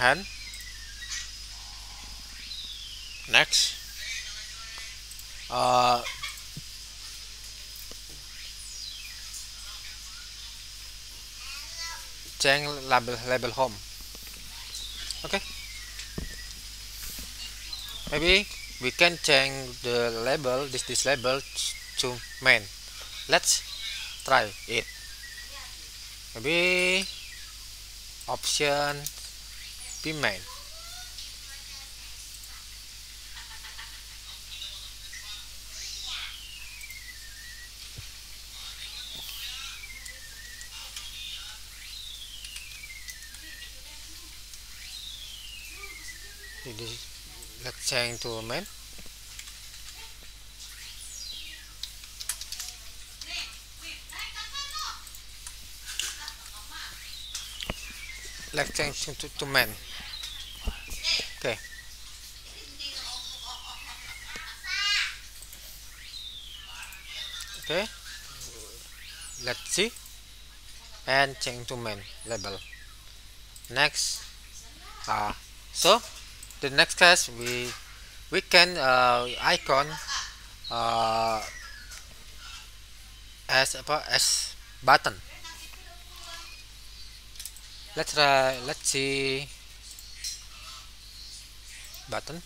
and next. Uh, change label label home. Okay. Maybe we can change the label this this label to main. Let's try it. Maybe option phim này. Thì đi lật sang tour map let's change to, to main okay. Okay. Let's see. And change to men label. Next. Uh, so the next class we we can uh, icon uh, as as button let's try let's see. Button.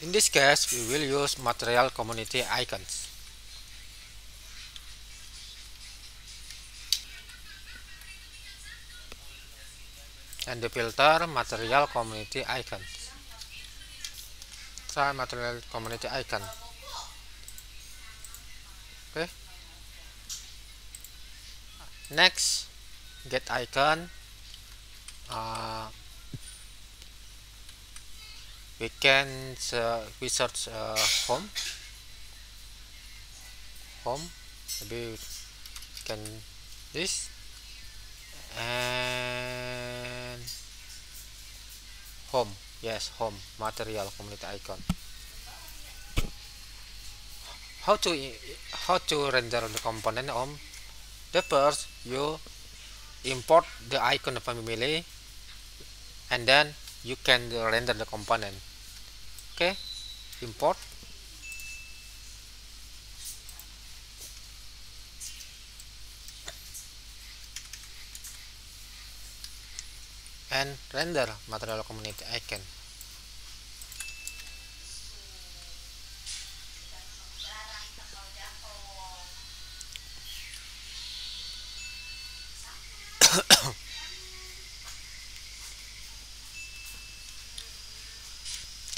In this case we will use material community icons. And the filter material community icons try material community icon. Okay next. Get icon. Uh, we can uh, we search uh, home. Home. Maybe we can this. And home yes home material community icon. How to how to render the component on the first you import the icon family and then you can render the component. Okay? Import and render material community icon.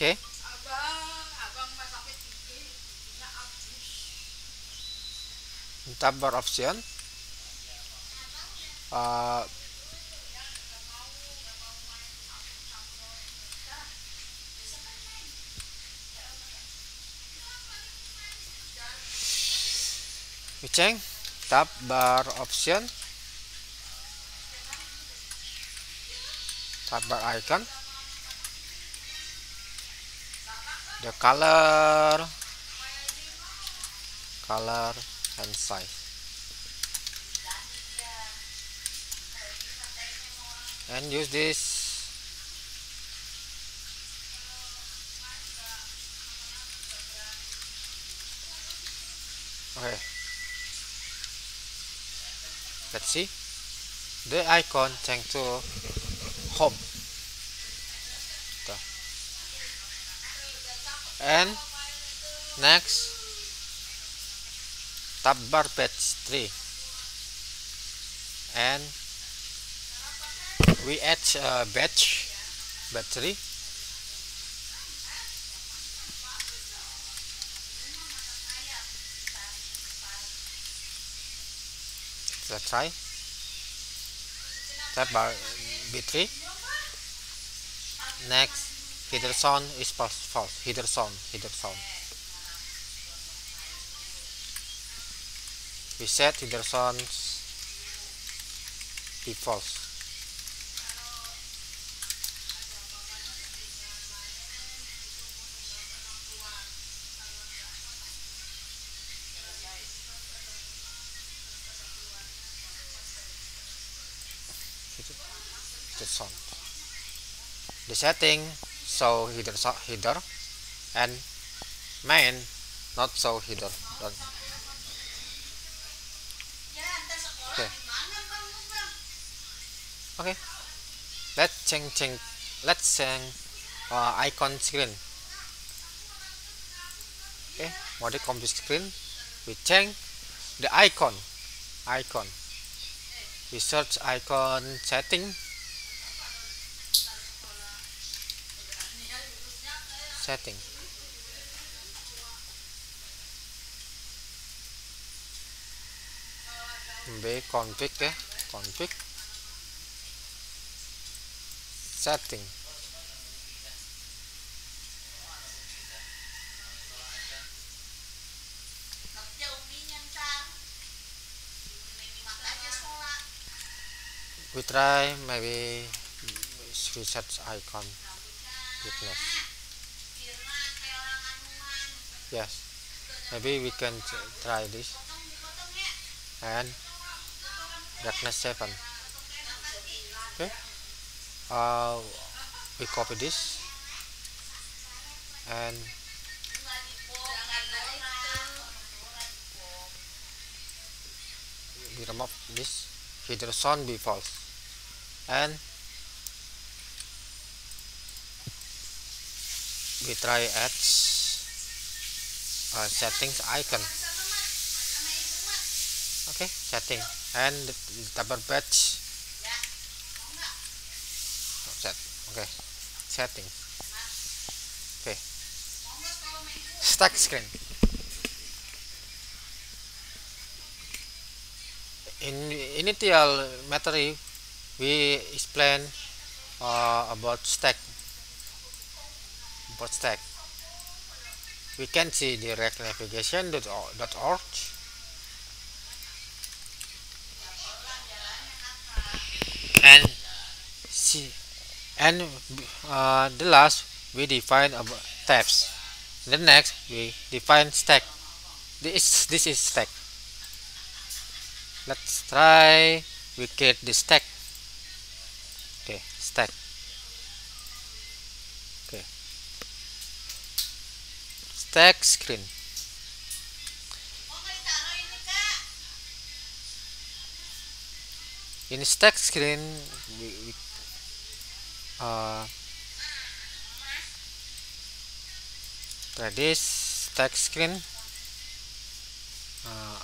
Okay. Tab bar option. Uh, change tab bar option. Tab bar icon. The color. Color and size. And use this let's see. The icon change to home. And next tab bar page 3 and we add a batch battery let's try tab bar b3 next header shown is false false. Header shown we set sounds default setting show header header and main not show header okay. Okay. Let's change change let's change uh, icon screen. Okay model complete screen. We change the icon. Icon. We search icon setting setting. B config ya. Config. Setting. We try maybe we search icon. Witness yes. Maybe we can try this. And darkness 7 okay. Uh, we copy this. And we remove this. Header shown be false. And we try add uh, settings icon. Okay setting. And double batch set. Okay setting. Okay. Stack screen. In initial material we explain uh, about stack. About stack we can see reactnavigation.org and see and uh, the last we define tabs. The next we define stack. This this is stack. Let's try we create the stack stack screen. In stack screen. Uh, this stack screen. Uh,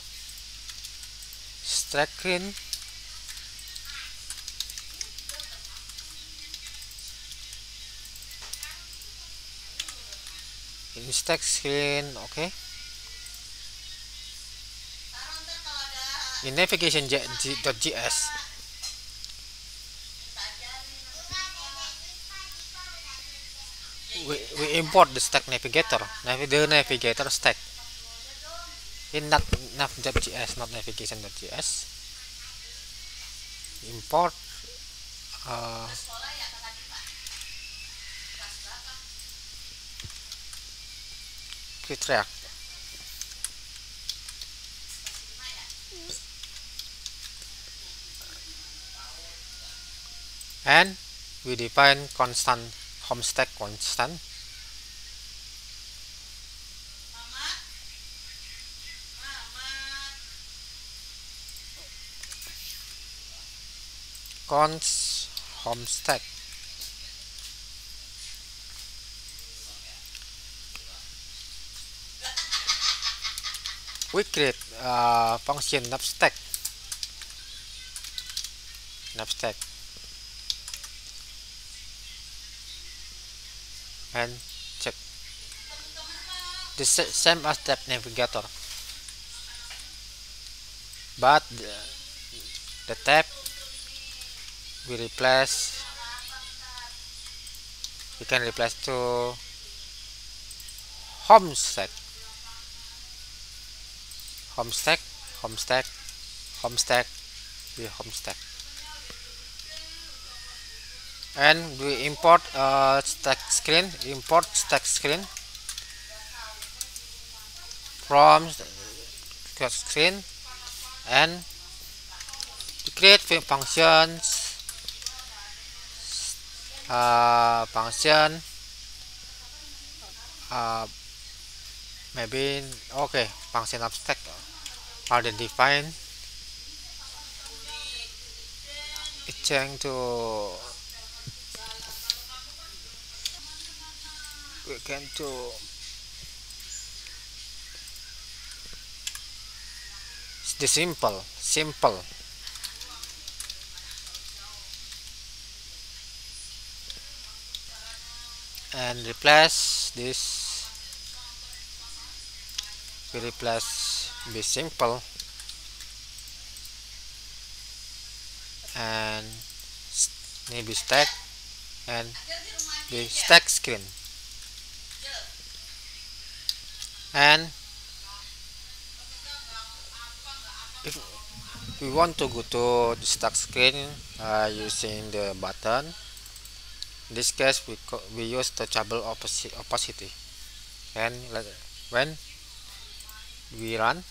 stack screen stack screen okay in navigation.js we, we import the stack navigator. Navi the navigator stack. In not nav.js not navigation.js import uh, track and we define constant home stack constant. Cons home we create uh, function knapstack knapstack and check. The same as tab navigator. But the, the tab we replace we can replace to home stack home stack home stack home stack we home stack and we import uh, stack screen import stack screen from screen and to create functions uh, function uh, maybe okay function of stack are defined it change to we can to It's the simple simple. And replace this. We replace be simple. And maybe stack and the stack screen. And if we want to go to the stack screen uh, using the button in this case we, we use the touchable opacity. And when we run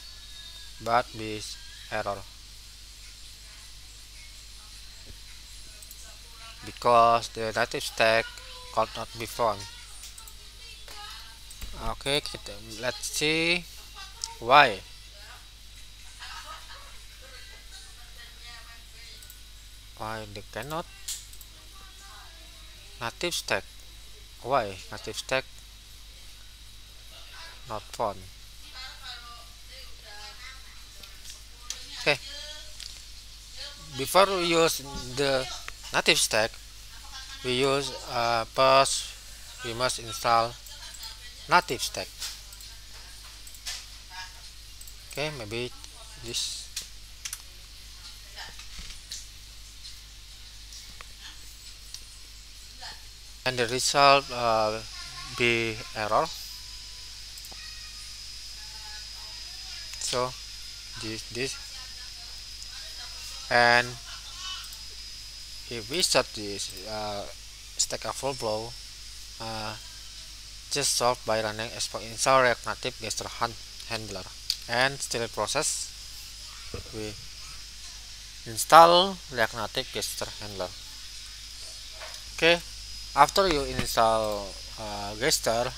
but this error. Because the native stack could not be found okay let's see why. Why they cannot native stack? Why native stack not found okay. Before we use the native stack we use uh, first we must install native stack. Okay maybe this. And the result uh, be error. So this this and if we start this uh, stack overflow uh, just solve by running expo install react native gesture handler. And still process we install react native gesture handler. Okay after you install uh, gesture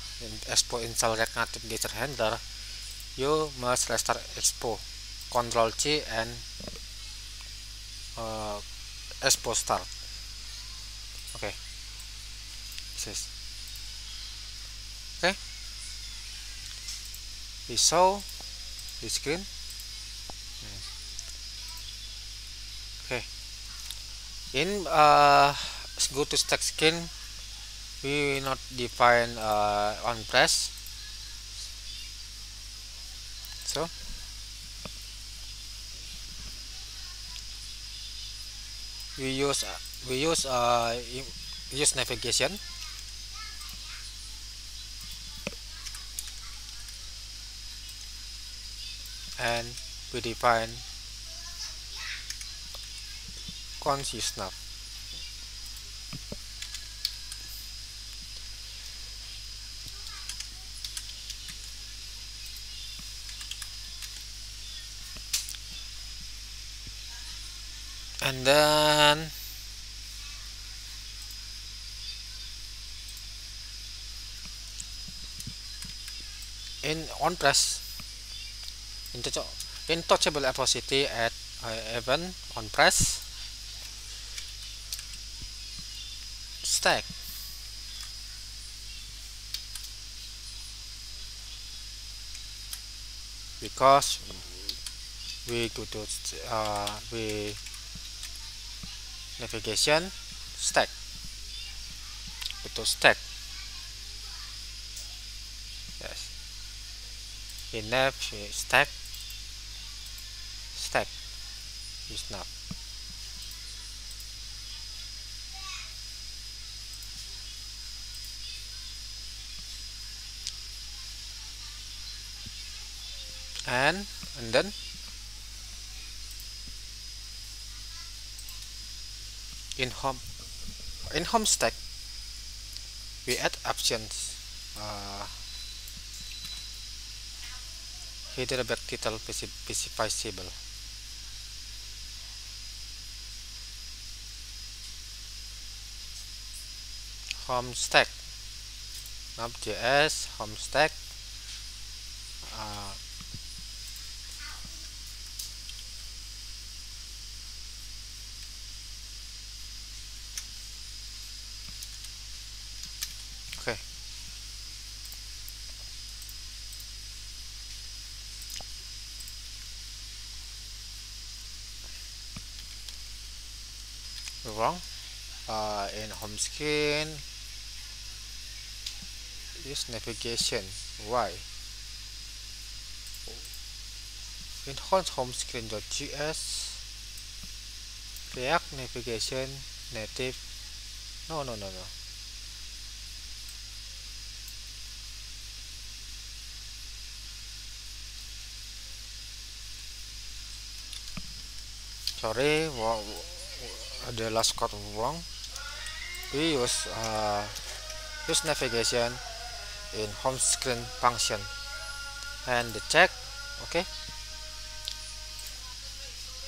expo install react native gesture handler you must restart expo control C and uh, expo start. Okay this is okay we saw the screen. Okay in uh, go to stack screen. We not define uh, on press we use uh, we use uh, use navigation. And we define consist and then in on press in touchable opacity at uh, even on press stack. Because we go to uh, we navigation stack. Itu stack. Yes. In nav stack. Stack. Is nav. And and then in home in home stack we add options. Uh, header back title specifiable home stack node.js home stack uh, okay wrong. Uh, in home screen. Use navigation. Why? In home screen.js react navigation native. No no no no. Sorry the last code wrong. We use uh, use navigation in home screen function. And the check okay.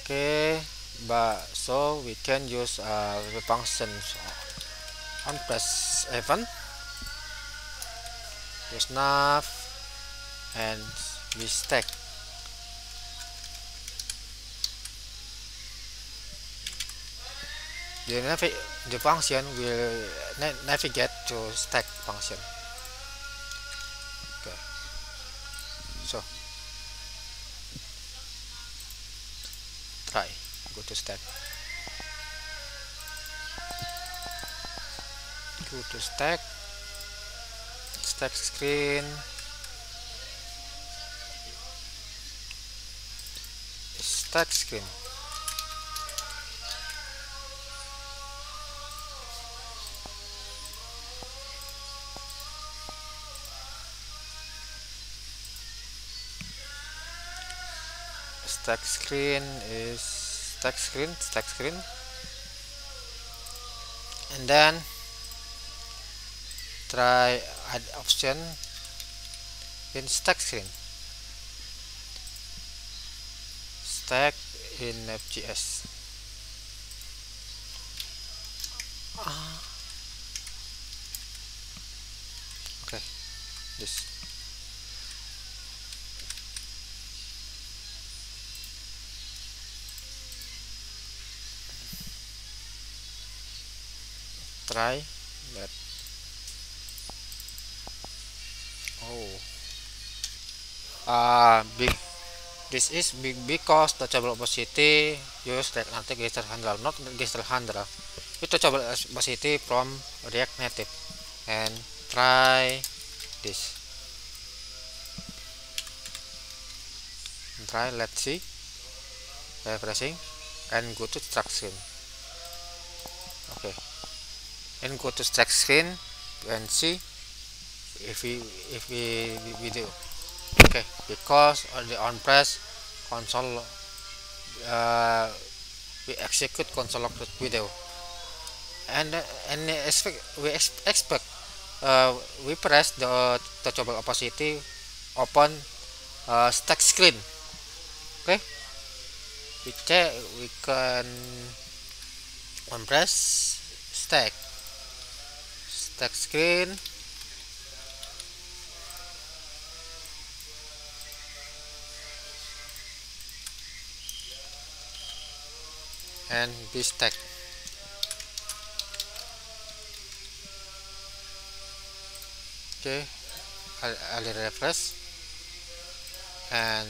Okay but so we can use uh, the functions on press event use nav and we stack the, navi the function will na navigate to stack function. Okay. So. Try go to stack. Go to stack. Stack screen. Stack screen stack screen is stack screen stack screen. And then try add option in stack screen. Stack in FGS ah. okay. This try that oh. Uh big this is big because touchable opacity use that nanti gesture handler not gesture handler itu touchable opacity from react native and try this. Try let's see. Refreshing and go to track okay and go to stack screen and see if we if we, do. Okay because on the on press console uh, we execute console log video. And and expect we expect uh, we press the touchable opacity open uh, stack screen. Okay? We check we can on press stack stack screen. And this stack okay. I'll, I'll refresh. And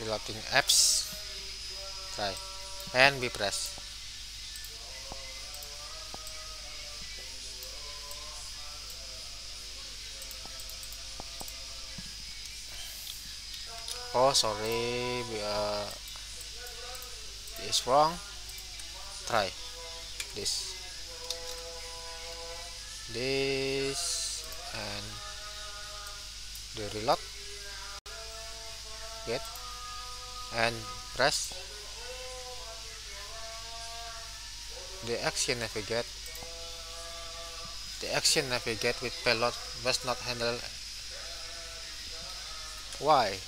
reloading apps. Try. And we press oh sorry are is wrong. Try this. This and the reload. Get and press. The action navigate the action navigate with payload was not handled why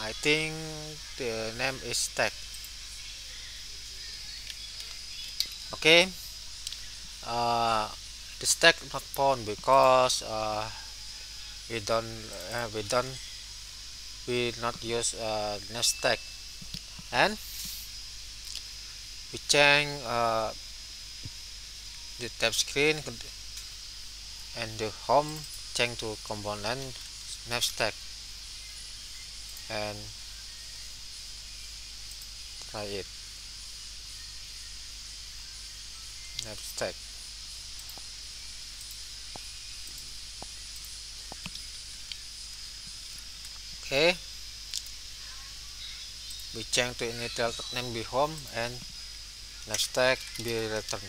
I think the name is stack okay. Uh, the stack not found because uh, we don't uh, we don't we not use uh, nest stack and we change uh, the tab screen and the home change to component nest stack and try it. Stack okay. We change to initial name be home and stack be return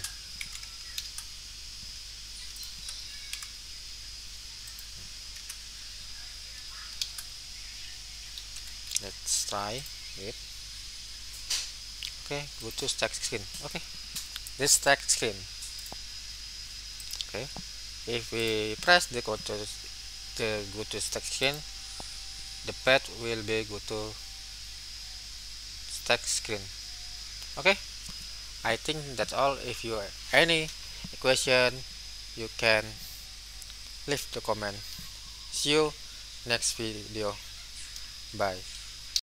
let's try it. Okay go to stack screen. Okay this stack screen. Okay if we press the go to the go to stack screen the path will be go to stack screen. Okay I think that's all. If you any question you can leave the comment. See you next video. Bye